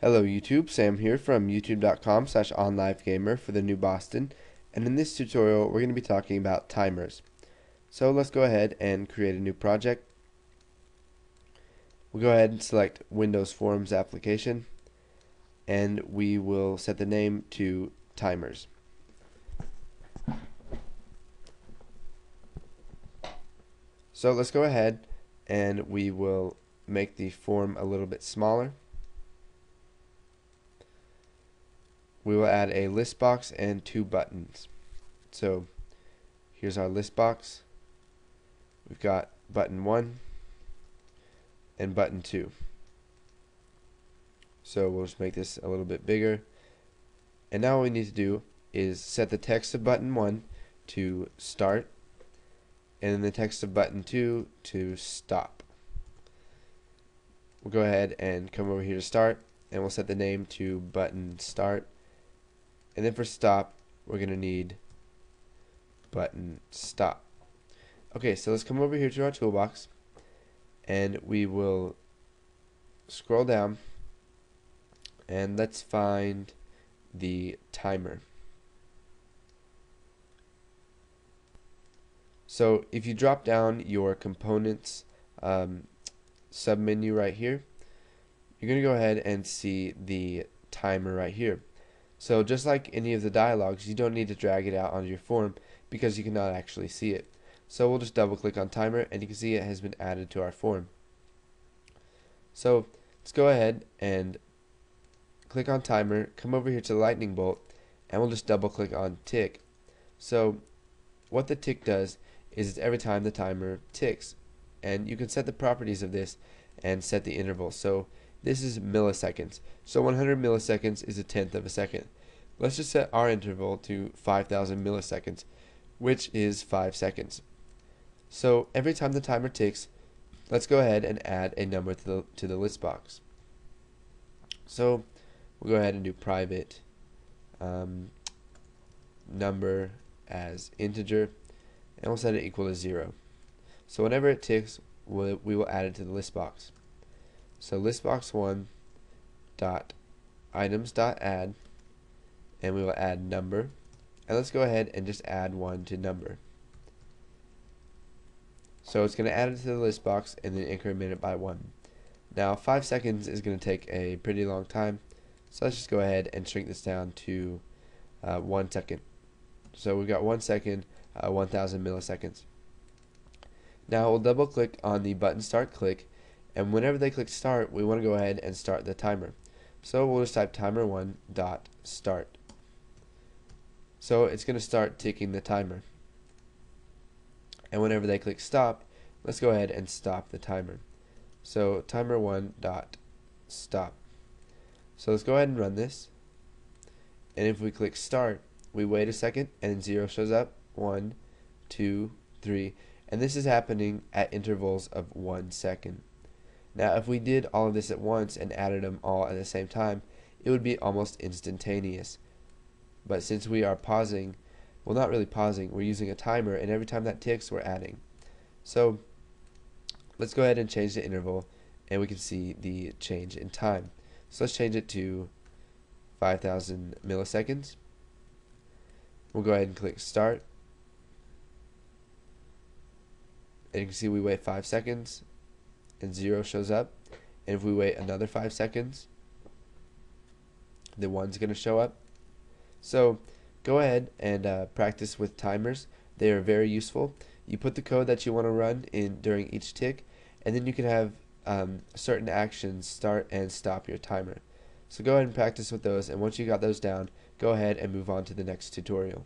Hello YouTube, Sam here from youtube.com slash onlivegamer for the new Boston and in this tutorial we're going to be talking about timers. So let's go ahead and create a new project. We'll go ahead and select Windows Forms application and we will set the name to timers. So let's go ahead and we will make the form a little bit smaller. We will add a list box and two buttons. So here's our list box. We've got button 1 and button 2. So we'll just make this a little bit bigger. And now what we need to do is set the text of button 1 to start and the text of button 2 to stop. We'll go ahead and come over here to start and we'll set the name to button start and then for stop we're gonna need button stop okay so let's come over here to our toolbox and we will scroll down and let's find the timer so if you drop down your components um, submenu right here, you're going to go ahead and see the timer right here. So just like any of the dialogues, you don't need to drag it out onto your form because you cannot actually see it. So we'll just double click on timer and you can see it has been added to our form. So let's go ahead and click on timer, come over here to the lightning bolt, and we'll just double click on tick. So what the tick does is it's every time the timer ticks and you can set the properties of this and set the interval. So this is milliseconds. So 100 milliseconds is a tenth of a second. Let's just set our interval to 5000 milliseconds, which is 5 seconds. So every time the timer ticks, let's go ahead and add a number to the, to the list box. So we'll go ahead and do private um, number as integer, and we'll set it equal to 0. So whenever it ticks, we'll, we will add it to the list box. So listbox1 dot items dot add and we will add number. And let's go ahead and just add one to number. So it's going to add it to the list box and then increment it by one. Now five seconds is going to take a pretty long time so let's just go ahead and shrink this down to uh, one second. So we've got one second uh, 1000 milliseconds. Now we'll double click on the button start click and whenever they click start we want to go ahead and start the timer. So we'll just type timer1 dot start. So it's going to start ticking the timer. And whenever they click stop, let's go ahead and stop the timer. So timer1 dot stop. So let's go ahead and run this. And if we click start, we wait a second and 0 shows up. One, two, three, and this is happening at intervals of one second. Now if we did all of this at once and added them all at the same time, it would be almost instantaneous. But since we are pausing, well not really pausing, we're using a timer and every time that ticks we're adding. So let's go ahead and change the interval and we can see the change in time. So let's change it to 5000 milliseconds. We'll go ahead and click start and you can see we wait 5 seconds and 0 shows up and if we wait another 5 seconds the 1's going to show up. So go ahead and uh, practice with timers. They are very useful. You put the code that you want to run in during each tick and then you can have um, certain actions start and stop your timer. So go ahead and practice with those and once you got those down go ahead and move on to the next tutorial